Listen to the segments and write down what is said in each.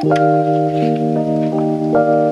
Thank you.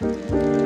Música